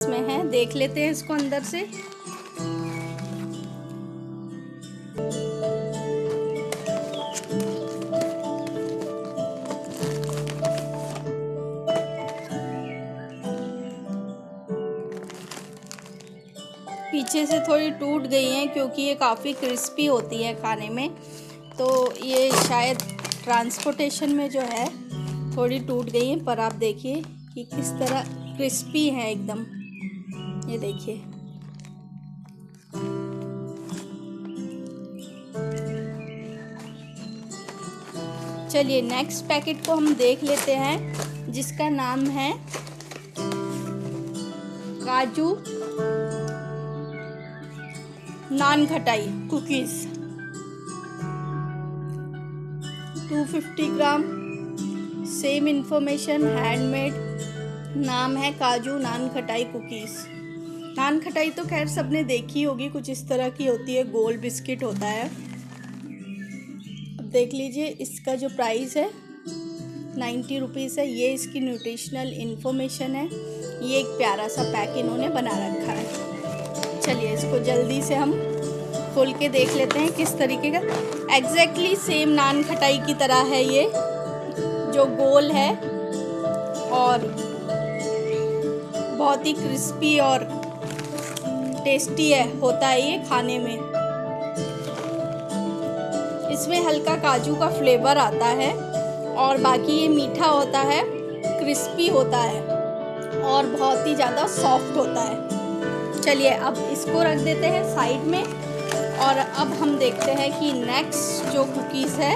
इसमें है, देख लेते हैं इसको अंदर से। पीछे से थोड़ी टूट गई हैं क्योंकि ये काफ़ी क्रिस्पी होती है खाने में। तो ये शायद ट्रांसपोर्टेशन में जो है, थोड़ी टूट गई हैं, पर आप देखिए कि किस तरह क्रिस्पी है एकदम। ये देखिए। चलिए नेक्स्ट पैकेट को हम देख लेते हैं, जिसका नाम है काजू nankhatai cookies 250 gram same information handmade नाम है काजू नान खटाई कुकीज़ नान खटाई तो खैर सबने देखी होगी, कुछ इस तरह की होती है, गोल बिस्किट होता है। अब देख लीजिए, इसका जो प्राइस है नाइन्टी रुपीज़ है। ये इसकी न्यूट्रिशनल इन्फॉर्मेशन है। ये एक प्यारा सा पैक इन्होंने बना रखा है। चलिए, इसको जल्दी से हम खोल के देख लेते हैं किस तरीके का। एग्जैक्टली सेम नान खटाई की तरह है ये, जो गोल है। और बहुत ही क्रिस्पी और टेस्टी है, होता है ये खाने में। इसमें हल्का काजू का फ्लेवर आता है और बाकी ये मीठा होता है क्रिस्पी होता है और बहुत ही ज़्यादा सॉफ्ट होता है। चलिए अब इसको रख देते हैं साइड में और अब हम देखते हैं कि नेक्स्ट जो कुकीज़ है,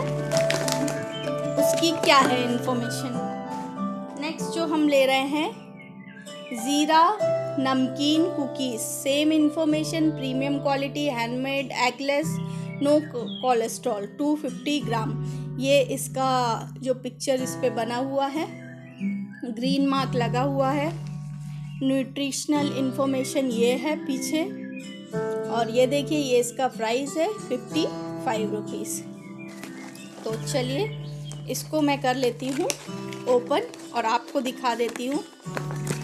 उसकी क्या है इन्फॉर्मेशन नेक्स्ट जो हम ले रहे हैं ज़ीरा नमकीन cookies same information premium quality handmade eggless no cholesterol 250 gram ये इसका जो पिक्चर इस पे बना हुआ है ग्रीन मार्क लगा हुआ है। न्यूट्रिशनल इन्फॉर्मेशन ये है पीछे। और ये देखिए, ये इसका प्राइस है फिफ्टी फाइव रुपीज़ तो चलिए, इसको मैं कर लेती हूँ ओपन और आपको दिखा देती हूँ।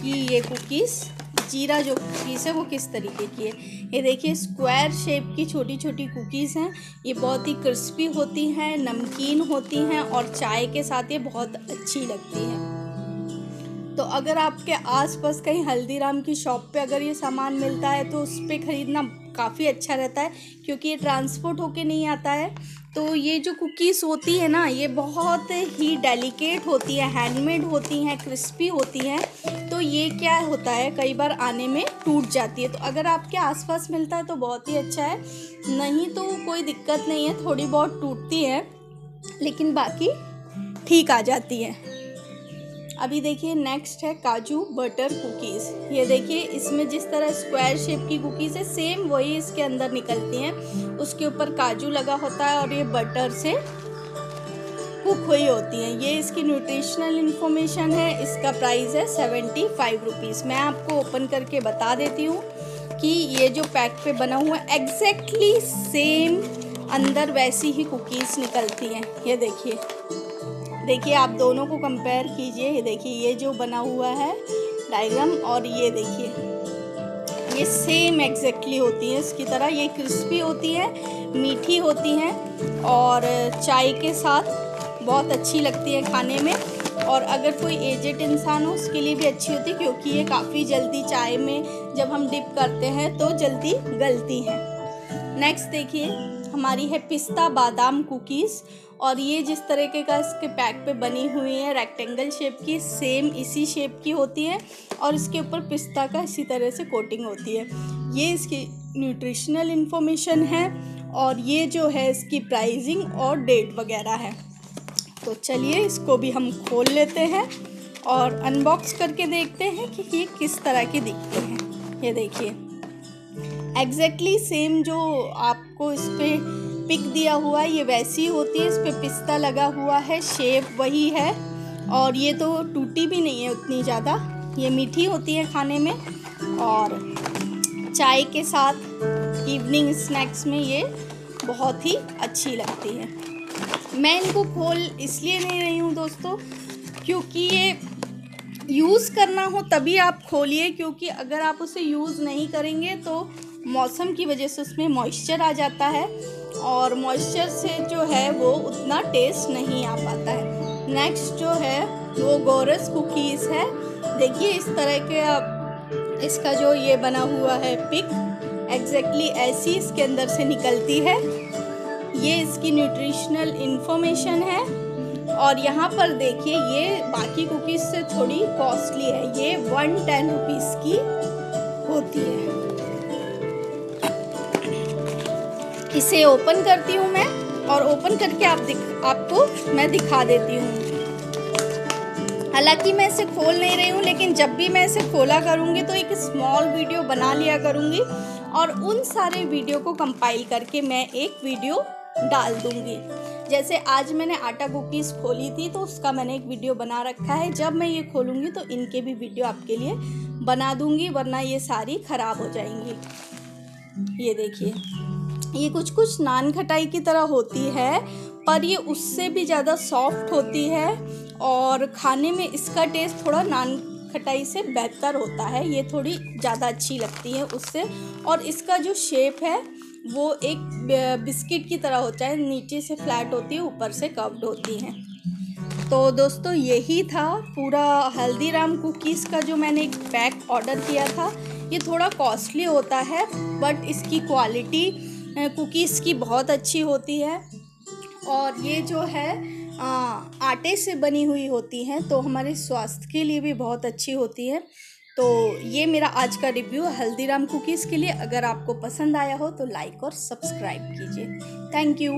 कि ये कुकीज़ जीरा जो कुकीज़ है, वो किस तरीके की है? ये देखिए स्क्वायर शेप की छोटी छोटी कुकीज़ हैं। ये बहुत ही क्रिस्पी होती हैं, नमकीन होती हैं और चाय के साथ ये बहुत अच्छी लगती हैं। तो अगर आपके आसपास कहीं हल्दीराम की शॉप पे अगर ये सामान मिलता है तो उस पर ख़रीदना काफ़ी अच्छा रहता है, क्योंकि ये ट्रांसपोर्ट होके नहीं आता है। तो ये जो कुकीज़ होती है ना, ये बहुत ही डेलिकेट होती है हैंडमेड होती हैं क्रिस्पी होती हैं। तो ये क्या होता है? कई बार आने में टूट जाती है। तो अगर आपके आसपास मिलता है तो बहुत ही अच्छा है। नहीं तो कोई दिक्कत नहीं है, थोड़ी बहुत टूटती है, लेकिन बाकी ठीक आ जाती है। अभी देखिए नेक्स्ट है काजू बटर कुकीज़ ये देखिए, इसमें जिस तरह स्क्वायर शेप की कुकीज़ है सेम वही इसके अंदर निकलती हैं। उसके ऊपर काजू लगा होता है और ये बटर से कुक हुई होती हैं। ये इसकी न्यूट्रिशनल इन्फॉर्मेशन है। इसका प्राइस है सेवेंटी फाइव रुपीज़ मैं आपको ओपन करके बता देती हूँ कि ये जो पैक पे बना हुआ है एग्जैक्टली सेम अंदर वैसी ही कुकीज़ निकलती हैं। ये देखिए। देखिए, आप दोनों को कंपेयर कीजिए। ये देखिए, ये जो बना हुआ है डायग्राम और ये देखिए। ये सेम एग्जैक्टली होती है। इसकी तरह ये क्रिस्पी होती है, मीठी होती हैं और चाय के साथ बहुत अच्छी लगती है खाने में। और अगर कोई एजेड इंसान हो, उसके लिए भी अच्छी होती है, क्योंकि ये काफ़ी जल्दी चाय में जब हम डिप करते हैं तो जल्दी गलती हैं। नेक्स्ट देखिए, हमारी है पिस्ता बादाम कुकीज़ और ये जिस तरीके का इसके पैक पे बनी हुई है रेक्टेंगल शेप की सेम इसी शेप की होती है। और इसके ऊपर पिस्ता का इसी तरह से कोटिंग होती है। ये इसकी न्यूट्रिशनल इन्फॉर्मेशन है। और ये जो है इसकी प्राइसिंग और डेट वगैरह है। तो चलिए इसको भी हम खोल लेते हैं और अनबॉक्स करके देखते हैं कि ये किस तरह के दिखते हैं। ये देखिए। एग्जैक्टली सेम जो आपको इस पर पिक दिया हुआ है, ये वैसी होती है। इस पर पिस्ता लगा हुआ है शेप वही है। और ये तो टूटी भी नहीं है उतनी ज़्यादा। ये मीठी होती है खाने में। और चाय के साथ इवनिंग स्नैक्स में ये बहुत ही अच्छी लगती है। मैं इनको खोल इसलिए नहीं रही हूँ दोस्तों, क्योंकि ये यूज़ करना हो तभी आप खोलिए, क्योंकि अगर आप उसे यूज़ नहीं करेंगे तो मौसम की वजह से उसमें मॉइस्चर आ जाता है और मॉइस्चर से जो है वो उतना टेस्ट नहीं आ पाता है। नेक्स्ट जो है, वो गोरस कुकीज़ है। देखिए इस तरह के आप, इसका जो ये बना हुआ है पिक एग्जैक्टली exactly ऐसी इसके अंदर से निकलती है। ये इसकी न्यूट्रिशनल इन्फॉर्मेशन है। और यहाँ पर देखिए, ये बाकी कुकीज़ से थोड़ी कॉस्टली है। ये वन टेन रुपीज़ की होती है। इसे ओपन करती हूँ मैं, और ओपन करके आप दिख, आपको मैं दिखा देती हूँ। हालाँकि मैं इसे खोल नहीं रही हूँ, लेकिन जब भी मैं इसे खोला करूँगी तो एक स्मॉल वीडियो बना लिया करूँगी। और उन सारे वीडियो को कंपाइल करके मैं एक वीडियो डाल दूँगी। जैसे आज मैंने आटा कुकीज़ खोली थी तो उसका मैंने एक वीडियो बना रखा है। जब मैं ये खोलूँगी तो इनके भी वीडियो आपके लिए बना दूँगी, वरना ये सारी ख़राब हो जाएँगी। ये देखिए, ये कुछ कुछ नान खटाई की तरह होती है, पर ये उससे भी ज़्यादा सॉफ्ट होती है और खाने में इसका टेस्ट थोड़ा नान खटाई से बेहतर होता है। ये थोड़ी ज़्यादा अच्छी लगती है उससे और इसका जो शेप है वो एक बिस्किट की तरह होता है नीचे से फ्लैट होती है ऊपर से कव्ड होती हैं। तो दोस्तों यही था पूरा हल्दीराम कुकीज़ का जो मैंने एक पैक ऑर्डर किया था। ये थोड़ा कॉस्टली होता है बट इसकी क्वालिटी कुकीज़ की बहुत अच्छी होती है। और ये जो है आ, आटे से बनी हुई होती हैं तो हमारे स्वास्थ्य के लिए भी बहुत अच्छी होती है। तो ये मेरा आज का रिव्यू हल्दीराम कुकीज़ के लिए। अगर आपको पसंद आया हो तो लाइक और सब्सक्राइब कीजिए। Thank you